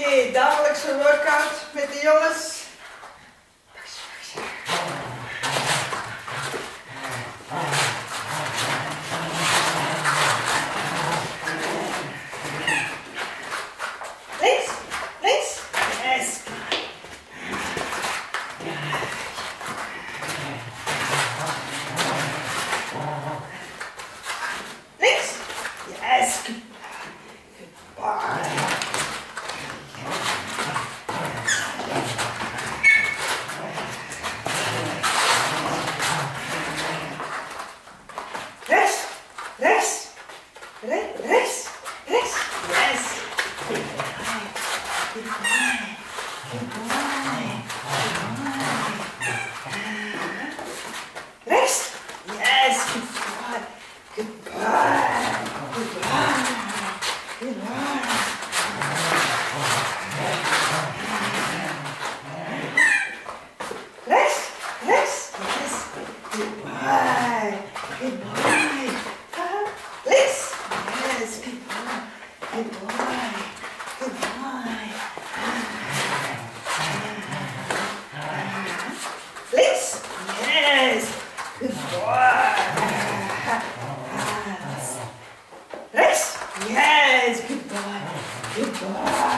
Oké, okay, dagelijkse workout met de jongens. Links, links. Yes. Wow. Thank you.